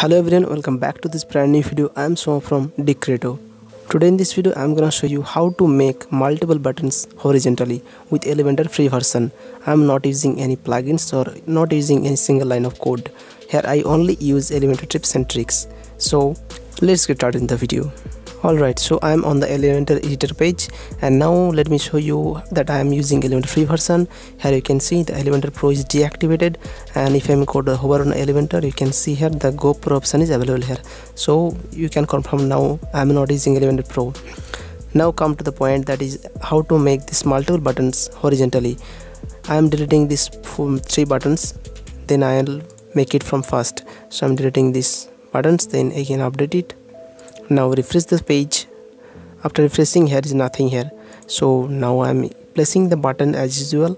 hello everyone welcome back to this brand new video. I am Som from DCreato. Today in this video i'm gonna show you how to make multiple buttons horizontally with elementor free version. I'm not using any plugins or not using any single line of code. Here i only use elementor tips and tricks. So let's get started in the video alright so I'm on the Elementor editor page and now let me show you that I am using Elementor free version. Here you can see the Elementor Pro is deactivated and if I'm go to hover on Elementor you can see here the Go Pro option is available here. So you can confirm now I am not using Elementor Pro. Now come to the point that is how to make these multiple buttons horizontally. I am deleting these three buttons then I'll make it from first. So I'm deleting these buttons then again update it now refresh the page. After refreshing here is nothing here. So now I'm placing the button as usual.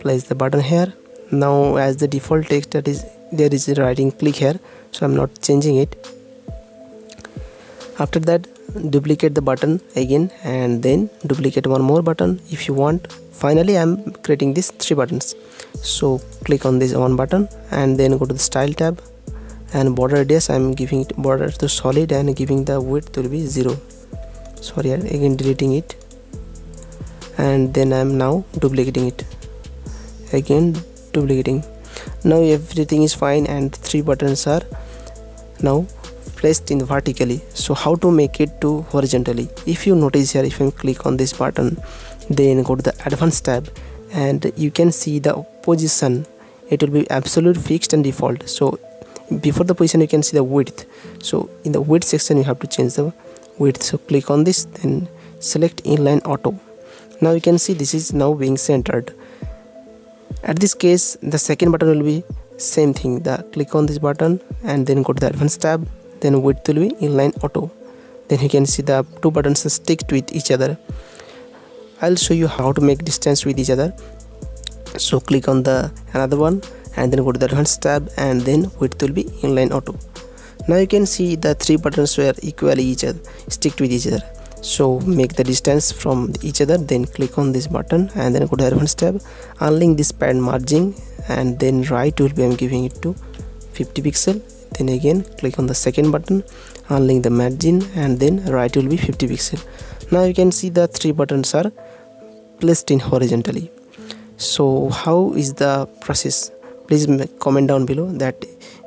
Place the button here. Now as the default text that is there is a writing click here. So I'm not changing it. After that duplicate the button again and then duplicate one more button if you want. Finally I'm creating these three buttons. So click on this one button and then go to the style tab and border radius I'm giving it border to solid and giving the width will be 0 sorry again deleting it. And then I'm now duplicating it. Again duplicating. Now everything is fine and three buttons are now placed in vertically. So how to make it to horizontally? If you notice here if I click on this button then go to the advanced tab and you can see the position. It will be absolute fixed and default. So before the position you can see the width. So in the width section you have to change the width. So click on this then select inline auto. Now you can see this is now being centered. At this case the second button will be same thing. The click on this button and then go to the advanced tab. Then width will be inline auto. Then you can see the two buttons stick with each other. I'll show you how to make distance with each other. So click on the another one and then go to the advanced tab and then width will be inline auto. Now you can see the three buttons were equally each other stick with each other. So make the distance from each other then click on this button and then go to the advanced tab unlink this pad margin and then right will be I'm giving it to 50 pixel. Then again click on the second button unlink the margin and then right will be 50 pixel. Now you can see the three buttons are placed in horizontally. So how is the process please comment down below that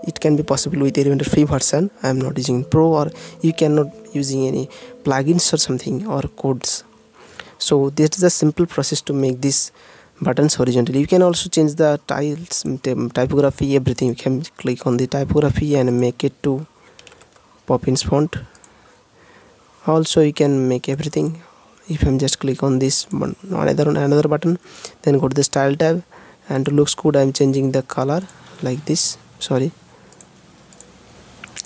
it can be possible with Elementor free version. I am not using pro or you cannot using any plugins or something or codes. So this is a simple process to make these buttons horizontally. You can also change the tiles typography everything. You can click on the typography and make it to Poppins font. Also you can make everything. If I'm just click on this one another another button then go to the style tab and looks good. I'm changing the color like this. Sorry.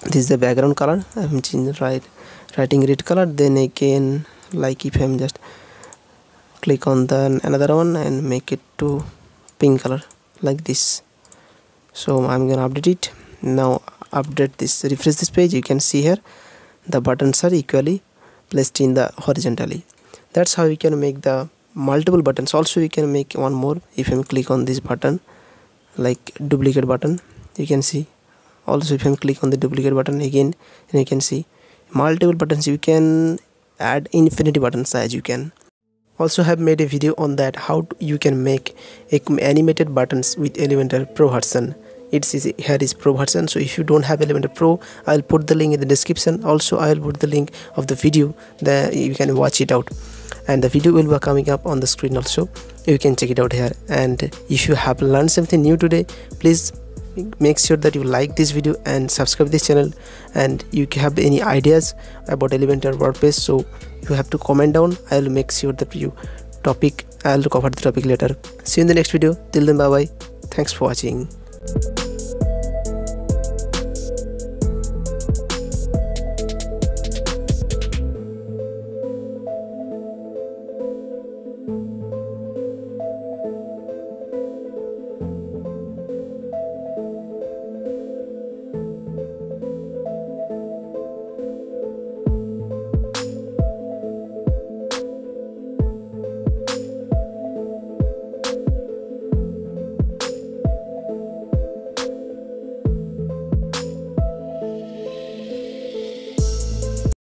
This is the background color. I'm changing right writing red color. Then again like if i'm just click on the another one and make it to pink color like this. So i'm gonna update it. Now update this refresh this page. You can see here the buttons are equally placed in the horizontally. That's how we can make the multiple buttons. Also you can make one more if I click on this button like duplicate button. You can see. Also if I click on the duplicate button again and you can see. Multiple buttons you can add infinity buttons as you can. Also have made a video on that how you can make animated buttons with Elementor Pro version it's here is pro version so if you don't have elementor pro i'll put the link in the description. Also i'll put the link of the video. That you can watch it out and the video will be coming up on the screen also. You can check it out here. And if you have learned something new today please make sure that you like this video and subscribe this channel. And you have any ideas about elementor wordpress so you have to comment down. I will make sure that you topic i'll cover the topic later. See you in the next video. Till then bye bye thanks for watching